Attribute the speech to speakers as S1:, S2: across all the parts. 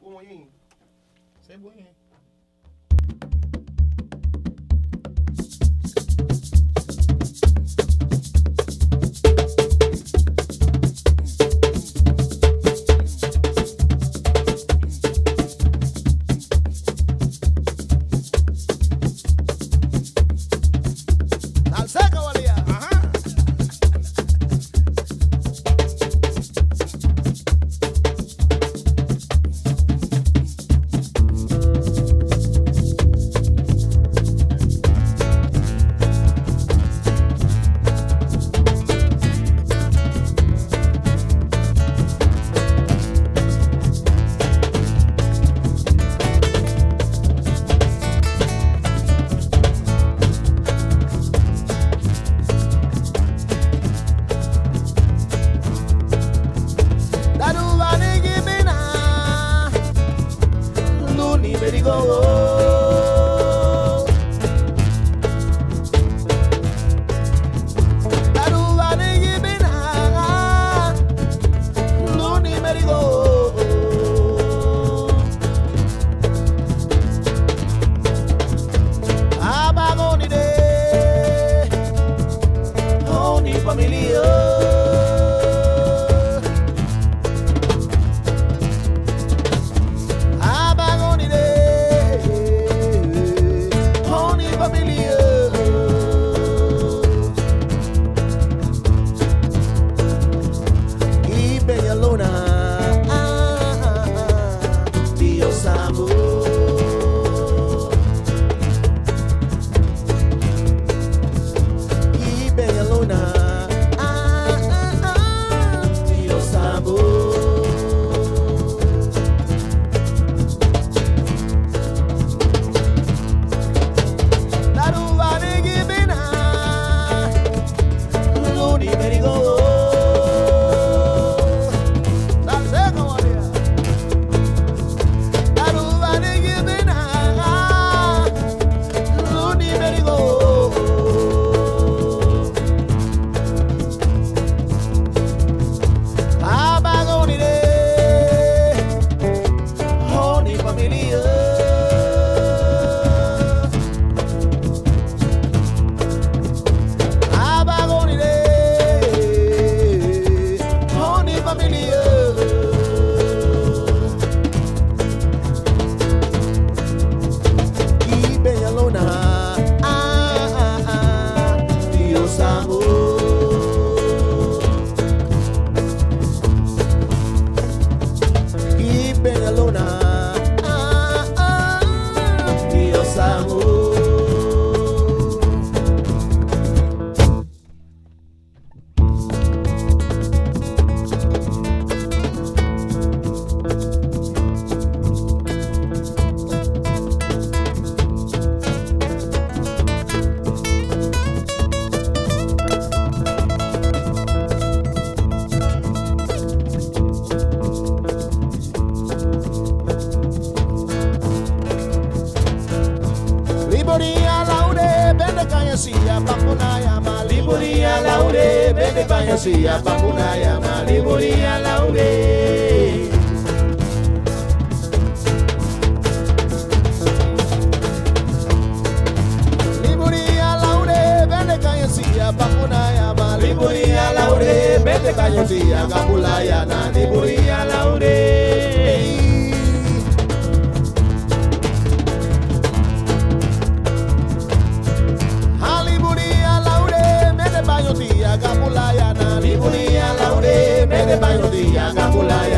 S1: Ficou ruim. Isso é hein? ya bakuna ya maliburi ya laure bebe banya si ya bakuna ya ya laure. Gagulay, Gagulay,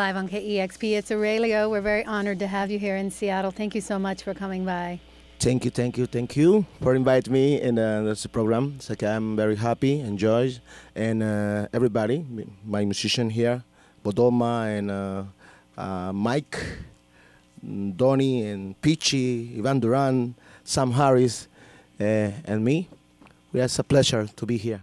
S2: live on KEXP. It's Aurelio. We're very honored to have you here in Seattle. Thank you so much for coming by.
S1: Thank you, thank you, thank you for inviting me in uh, this program. It's like I'm very happy, enjoy, and uh, everybody, my musician here, Bodoma and uh, uh, Mike, Donny and Peachy, Ivan Duran, Sam Harris, uh, and me. It's a pleasure to be here.